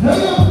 Hello.